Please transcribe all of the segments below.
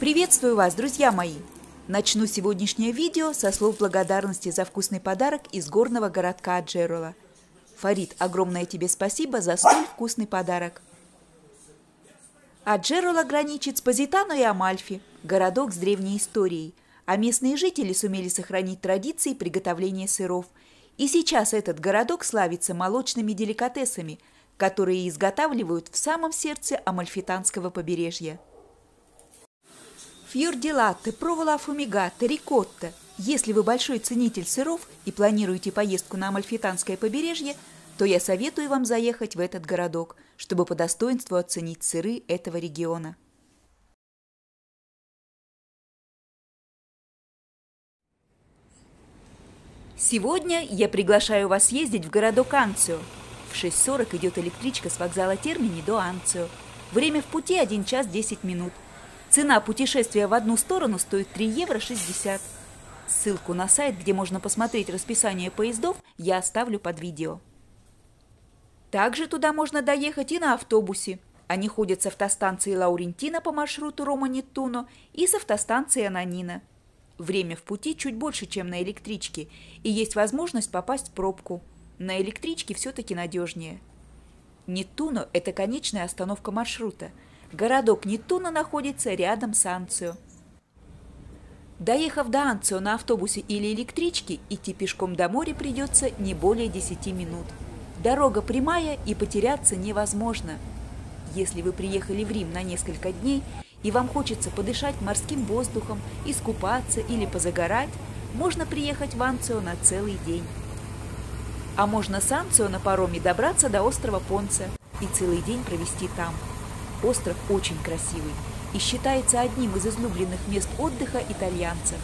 Приветствую вас, друзья мои! Начну сегодняшнее видео со слов благодарности за вкусный подарок из горного городка Аджерола. Фарид, огромное тебе спасибо за столь вкусный подарок. Аджерола граничит с Позитано и Амальфи, городок с древней историей, а местные жители сумели сохранить традиции приготовления сыров. И сейчас этот городок славится молочными деликатесами, которые изготавливают в самом сердце Амальфитанского побережья. Фьордилатте, провола фумигатте, рикотта. Если вы большой ценитель сыров и планируете поездку на Амальфитанское побережье, то я советую вам заехать в этот городок, чтобы по достоинству оценить сыры этого региона. Сегодня я приглашаю вас ездить в городок Анцио. В 6.40 идет электричка с вокзала Термини до Анцио. Время в пути 1 час 10 минут. Цена путешествия в одну сторону стоит 3 евро 60. Ссылку на сайт, где можно посмотреть расписание поездов, я оставлю под видео. Также туда можно доехать и на автобусе. Они ходят с автостанции Лаурентина по маршруту Рома-Неттуно и с автостанции Ананина. Время в пути чуть больше, чем на электричке, и есть возможность попасть в пробку. На электричке все-таки надежнее. Неттуно – это конечная остановка маршрута – Городок Нетуна находится рядом с Анцио. Доехав до Анцио на автобусе или электричке, идти пешком до моря придется не более 10 минут. Дорога прямая и потеряться невозможно. Если вы приехали в Рим на несколько дней и вам хочется подышать морским воздухом, искупаться или позагорать, можно приехать в Анцио на целый день. А можно с Анцио на пароме добраться до острова Понца и целый день провести там – Остров очень красивый и считается одним из излюбленных мест отдыха итальянцев.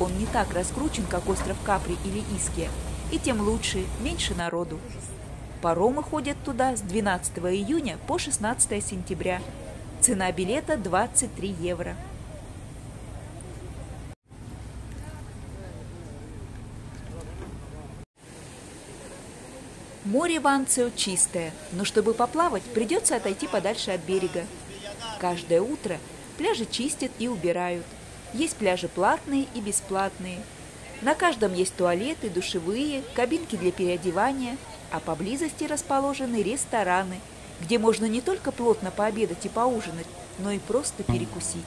Он не так раскручен, как остров Капри или Иския, и тем лучше, меньше народу. Паромы ходят туда с 12 июня по 16 сентября. Цена билета 23 евро. Море в Анцио чистое, но чтобы поплавать, придется отойти подальше от берега. Каждое утро пляжи чистят и убирают. Есть пляжи платные и бесплатные. На каждом есть туалеты, душевые, кабинки для переодевания, а поблизости расположены рестораны, где можно не только плотно пообедать и поужинать, но и просто перекусить.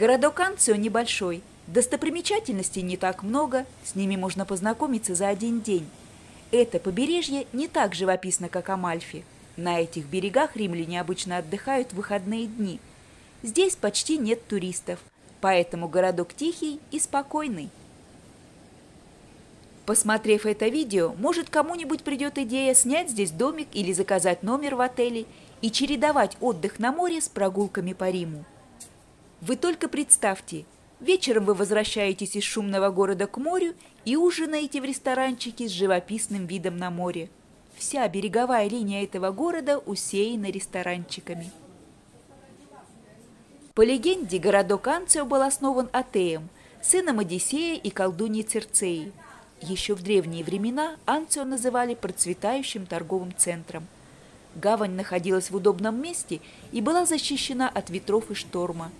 Городок Анцио небольшой, достопримечательностей не так много, с ними можно познакомиться за один день. Это побережье не так живописно, как Амальфи. На этих берегах римляне обычно отдыхают в выходные дни. Здесь почти нет туристов, поэтому городок тихий и спокойный. Посмотрев это видео, может кому-нибудь придет идея снять здесь домик или заказать номер в отеле и чередовать отдых на море с прогулками по Риму. Вы только представьте, вечером вы возвращаетесь из шумного города к морю и ужинаете в ресторанчике с живописным видом на море. Вся береговая линия этого города усеяна ресторанчиками. По легенде, городок Анцио был основан Атеем, сыном Одиссея и колдуньей Церцеи. Еще в древние времена Анцио называли процветающим торговым центром. Гавань находилась в удобном месте и была защищена от ветров и шторма.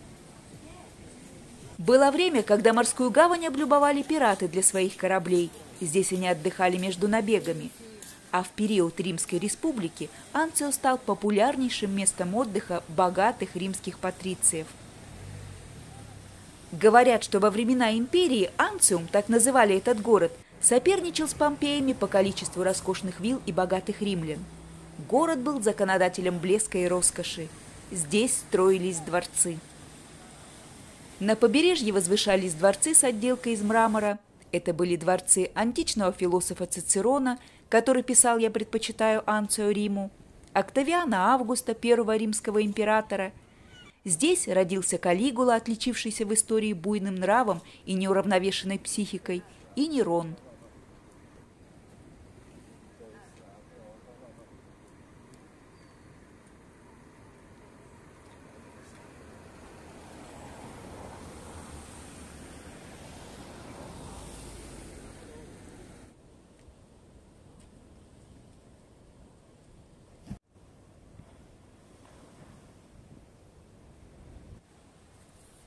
Было время, когда морскую гавань облюбовали пираты для своих кораблей. Здесь они отдыхали между набегами. А в период Римской республики Анцио стал популярнейшим местом отдыха богатых римских патрициев. Говорят, что во времена империи Анциум, так называли этот город, соперничал с Помпеями по количеству роскошных вилл и богатых римлян. Город был законодателем блеска и роскоши. Здесь строились дворцы. На побережье возвышались дворцы с отделкой из мрамора. Это были дворцы античного философа Цицерона, который писал «Я предпочитаю Анцию Риму», Октавиана Августа, первого римского императора. Здесь родился Калигула, отличившийся в истории буйным нравом и неуравновешенной психикой, и Нерон –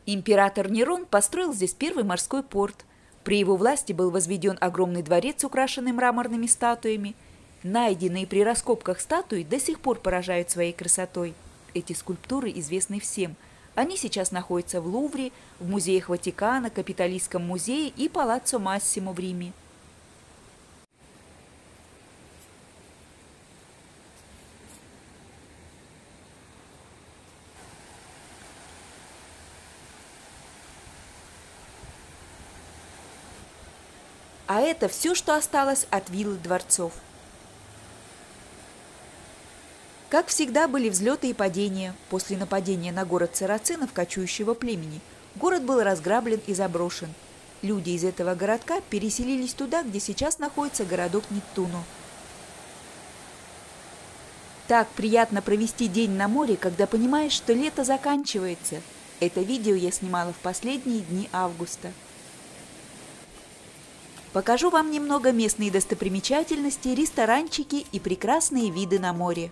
Император Нерон построил здесь первый морской порт. При его власти был возведен огромный дворец, украшенный мраморными статуями. Найденные при раскопках статуи до сих пор поражают своей красотой. Эти скульптуры известны всем. Они сейчас находятся в Лувре, в музеях Ватикана, Капитолийском музее и Палаццо Массимо в Риме. Это все, что осталось от виллы дворцов. Как всегда были взлеты и падения. После нападения на город Сарацинов, кочующего племени, город был разграблен и заброшен. Люди из этого городка переселились туда, где сейчас находится городок Нептуну. Так приятно провести день на море, когда понимаешь, что лето заканчивается. Это видео я снимала в последние дни августа. Покажу вам немного местные достопримечательности, ресторанчики и прекрасные виды на море.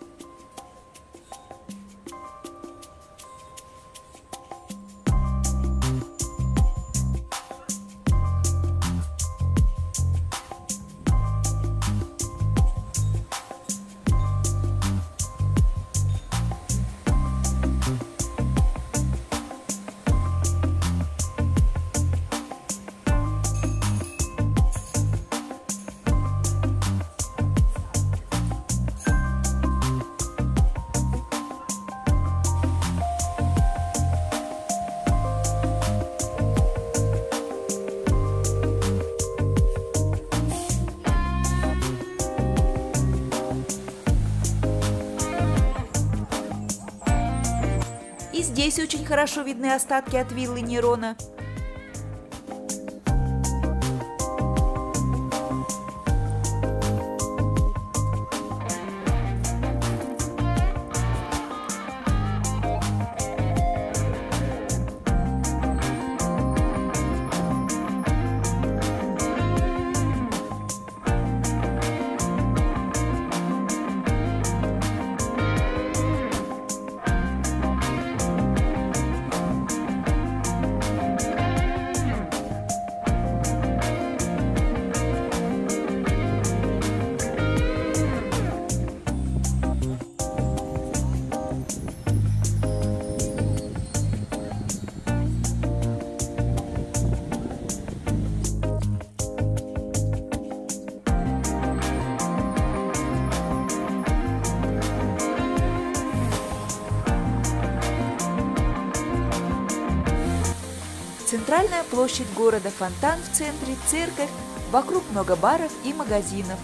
Здесь очень хорошо видны остатки от виллы Нерона. Центральная площадь города, фонтан в центре, церковь, вокруг много баров и магазинов.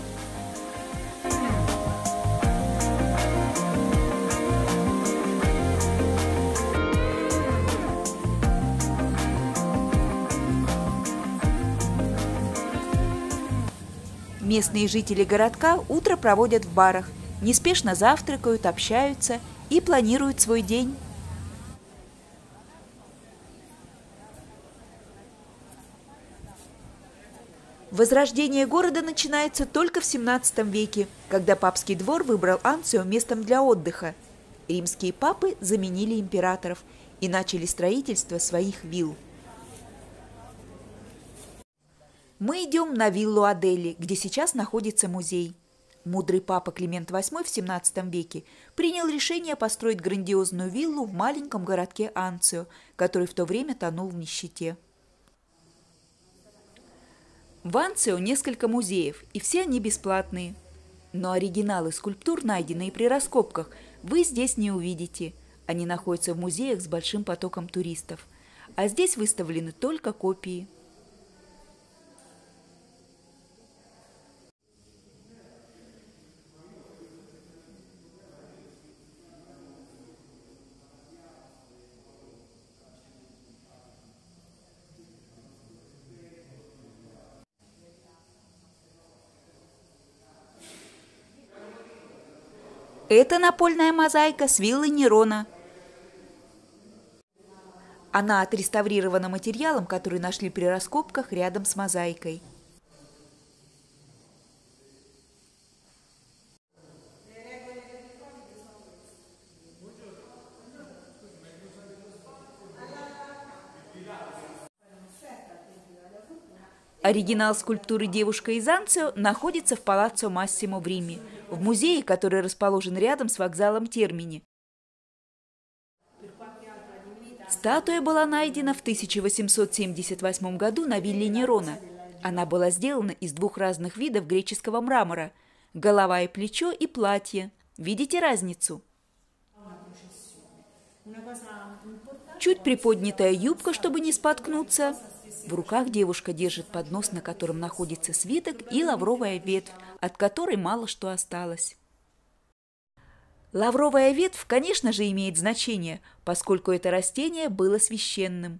Местные жители городка утро проводят в барах, неспешно завтракают, общаются и планируют свой день. Возрождение города начинается только в 17 веке, когда папский двор выбрал Анцио местом для отдыха. Римские папы заменили императоров и начали строительство своих вилл. Мы идем на виллу Адели, где сейчас находится музей. Мудрый папа Климент VIII в 17 веке принял решение построить грандиозную виллу в маленьком городке Анцио, который в то время тонул в нищете. В Анцио несколько музеев, и все они бесплатные. Но оригиналы скульптур, найденные при раскопках, вы здесь не увидите. Они находятся в музеях с большим потоком туристов. А здесь выставлены только копии. Это напольная мозаика с виллы Нерона. Она отреставрирована материалом, который нашли при раскопках рядом с мозаикой. Оригинал скульптуры «Девушка из Анцио» находится в Палаццо Массимо в Риме, в музее, который расположен рядом с вокзалом Термини. Статуя была найдена в 1878 году на вилле Нерона. Она была сделана из двух разных видов греческого мрамора – голова и плечо и платье. Видите разницу? Чуть приподнятая юбка, чтобы не споткнуться – в руках девушка держит поднос, на котором находится свиток и лавровая ветвь, от которой мало что осталось. Лавровая ветвь, конечно же, имеет значение, поскольку это растение было священным.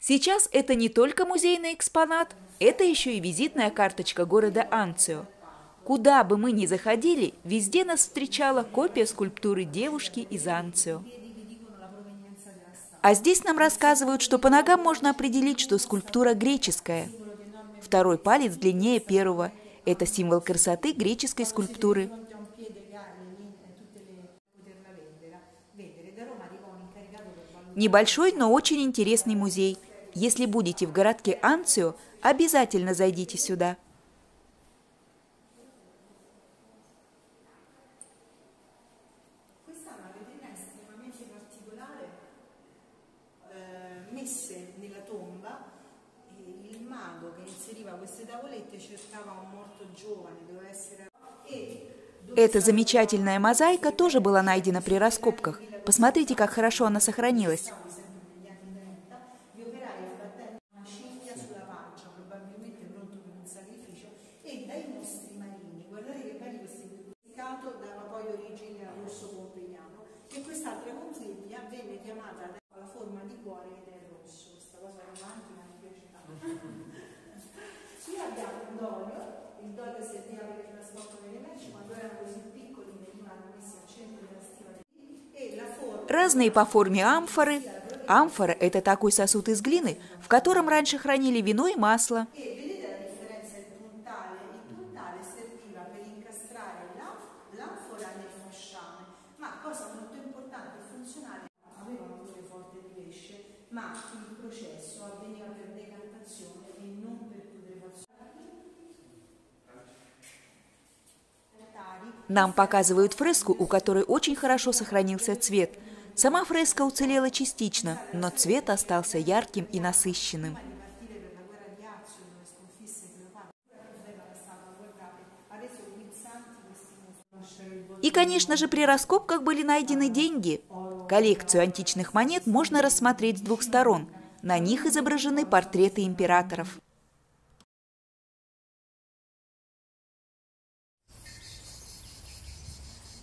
Сейчас это не только музейный экспонат, это еще и визитная карточка города Анцио. Куда бы мы ни заходили, везде нас встречала копия скульптуры девушки из Анцио. А здесь нам рассказывают, что по ногам можно определить, что скульптура греческая. Второй палец длиннее первого. Это символ красоты греческой скульптуры. Небольшой, но очень интересный музей. Если будете в городке Анцио, обязательно зайдите сюда. Эта замечательная мозаика тоже была найдена при раскопках. Посмотрите, как хорошо она сохранилась. Разные по форме амфоры. Амфора – это такой сосуд из глины, в котором раньше хранили вино и масло. Нам показывают фреску, у которой очень хорошо сохранился цвет. Сама фреска уцелела частично, но цвет остался ярким и насыщенным. И, конечно же, при раскопках были найдены деньги. Коллекцию античных монет можно рассмотреть с двух сторон. На них изображены портреты императоров.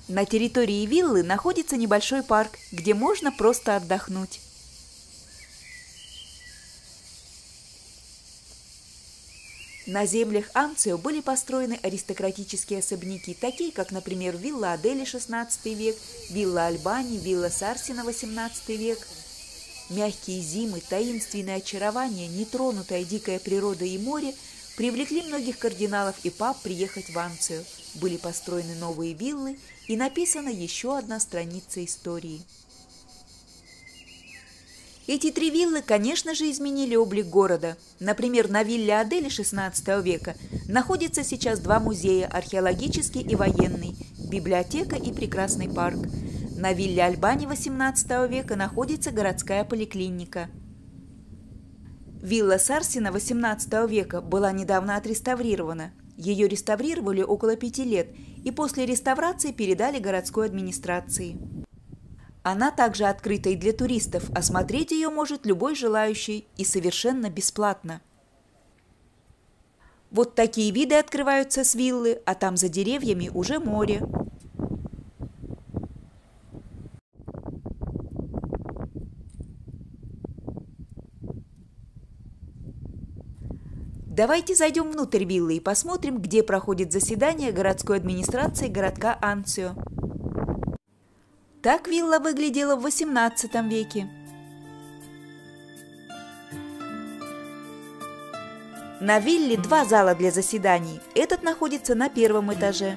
На территории виллы находится небольшой парк, где можно просто отдохнуть. На землях Анцио были построены аристократические особняки, такие как, например, вилла Адели XVI век, вилла Альбани, вилла Сарсина XVIII век. Мягкие зимы, таинственное очарование, нетронутая дикая природа и море привлекли многих кардиналов и пап приехать в Анцию. Были построены новые виллы и написана еще одна страница истории. Эти три виллы, конечно же, изменили облик города. Например, на вилле Адели XVI века находится сейчас два музея – археологический и военный, библиотека и прекрасный парк. На вилле Альбани XVIII века находится городская поликлиника. Вилла Сарсина XVIII века была недавно отреставрирована. Ее реставрировали около пяти лет и после реставрации передали городской администрации. Она также открыта и для туристов, осмотреть ее может любой желающий и совершенно бесплатно. Вот такие виды открываются с виллы, а там за деревьями уже море. Давайте зайдем внутрь виллы и посмотрим, где проходит заседание городской администрации городка Анцио. Так вилла выглядела в XVIII веке. На вилле два зала для заседаний. Этот находится на первом этаже.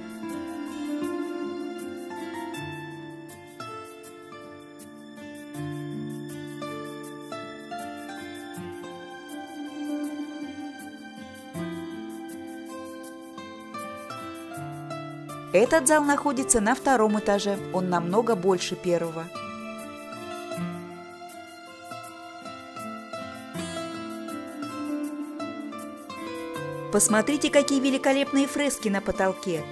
Этот зал находится на втором этаже, он намного больше первого. Посмотрите, какие великолепные фрески на потолке.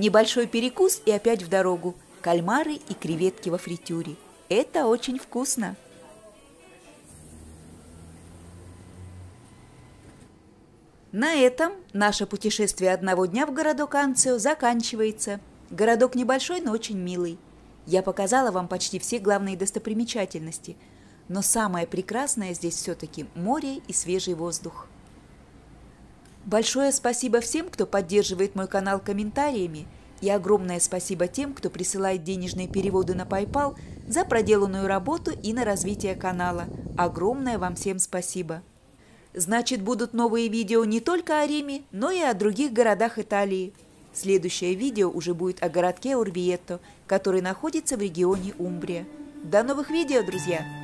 Небольшой перекус и опять в дорогу. Кальмары и креветки во фритюре. Это очень вкусно. На этом наше путешествие одного дня в городок Анцио заканчивается. Городок небольшой, но очень милый. Я показала вам почти все главные достопримечательности. Но самое прекрасное здесь все-таки море и свежий воздух. Большое спасибо всем, кто поддерживает мой канал комментариями, и огромное спасибо тем, кто присылает денежные переводы на PayPal за проделанную работу и на развитие канала. Огромное вам всем спасибо. Значит, будут новые видео не только о Риме, но и о других городах Италии. Следующее видео уже будет о городке Урвиетто, который находится в регионе Умбрия. До новых видео, друзья!